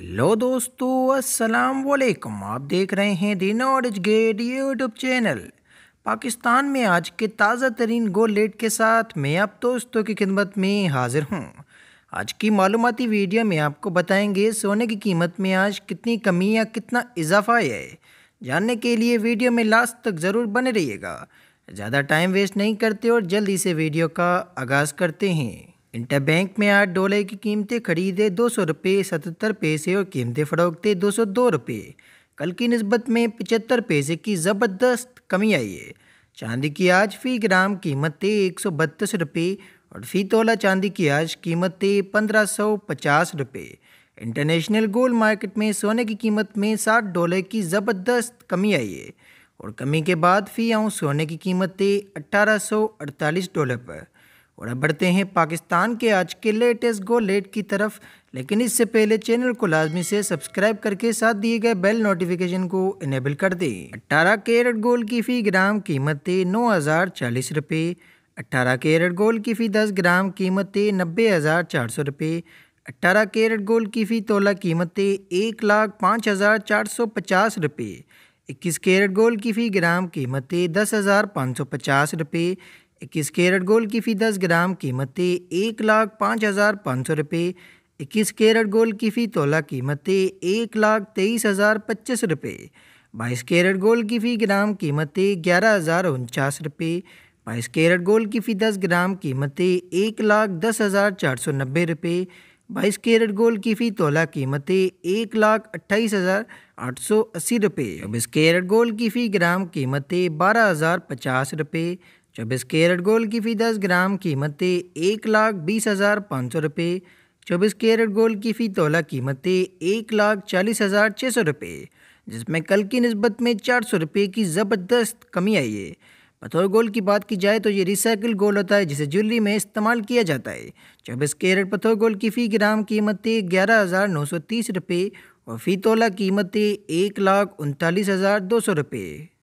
Hello दोस्तों अस्सलाम वालेकुम आप देख रहे हैं the knowledge gate YouTube channel. Pakistan में आज के ताज़ा तरीन गोल्ड रेट के साथ मैं आप दोस्तों की खिदमत में हाजिर हूँ। आज की मालूमती वीडियो में आपको बताएँगे सोने की कीमत में आज कितनी कमी या कितना इजाफा है। जानने के लिए वीडियो में लास्ट तक ज़रूर बने रहिएगा। ज़्यादा टाइम वेस्ट नहीं करते और जल्दी से वीडियो का आगाज़ करते हैं। इंटर बैंक में आठ डॉलर की कीमतें खरीदे दो सौ रुपये, सतहत्तर पैसे और कीमतें फ़रोख्ते दो सौ दो रुपये। कल की नस्बत में पचहत्तर पैसे की ज़बरदस्त कमी आई है। चांदी की आज फ़ी ग्राम कीमतें एक सौ बत्तीस रुपये और फ़ी तोला चांदी की आज कीमतें पंद्रह सौ पचास रुपये। इंटरनेशनल गोल्ड मार्केट में सोने की कीमत में साठ डॉलर की ज़बरदस्त कमी आई है और कमी के बाद फ़ी आउंस सोने की कीमतें अट्ठारह सौ अड़तालीस डॉलर पर। और अब बढ़ते हैं। पाकिस्तान के आज के लेटेस्ट गो लेट की तरफ़। लेकिन इससे पहले चैनल को लाजमी से सब्सक्राइब करके साथ दिए गए बेल नोटिफिकेशन को इनेबल कर दें। अट्ठारह कैरेट गोल्ड की फ़ी ग्राम कीमतें नौ हज़ार चालीस रुपये। अट्ठारह कैरेट गोल्ड की फ़ी दस ग्राम कीमतें नब्बे हज़ार चार सौ रुपये। अट्ठारह कैरेट गोल्ड की फ़ी तोला कीमतें एक लाख पाँच हज़ार चार सौ पचास रुपये। इक्कीस कैरेट गोल्ड की फ़ी ग्राम कीमतें दस हज़ार पाँच सौ पचास रुपये। इक्कीस कैरेट गोल्ड की फ़ी दस ग्राम, कीमतें एक लाख पाँच हज़ार पाँच सौ रुपये। इक्कीस कैरेट गोल्ड की फ़ी तोला, कीमतें एक लाख तेईस हज़ार पच्चीस रुपये। बाईस कैरेट गोल्ड की फ़ी ग्राम, कीमतें ग्यारह हज़ार उनचास रुपये। बाईस कैरेट गोल्ड की फ़ी दस ग्राम, कीमतें एक लाख दस हज़ार चार सौ नब्बे रुपये। बाईस कैरेट गोल्ड की फ़ी तोला, कीमतें एक लाख अट्ठाईस हज़ार आठ सौ अस्सी रुपये। चौबीस कैरेट गोल्ड की फ़ी ग्राम, कीमतें बारह हज़ार पचास रुपये। चौबीस कैरेट गोल्ड की फ़ी दस ग्राम, कीमतें एक लाख बीस हज़ार पाँच सौ रुपये चौबीस कैरेट गोल्ड की फ़ी तोला, कीमतें एक लाख चालीस हज़ार छः सौ रुपये जिसमें कल की नस्बत में चार सौ रुपये की ज़बरदस्त कमी आई है। पथौर गोल्ड की बात की जाए तो ये रिसाइकिल गोल्ड होता है, जिसे ज्वेलरी में इस्तेमाल किया जाता है। चौबीस कैरेट पथौर गोल्ड की फ़ी ग्राम, कीमतें ग्यारह हज़ार नौ सौ तीस रुपये और फ़ी तोला, कीमतें एक लाख उनतालीस हज़ार दो सौ रुपये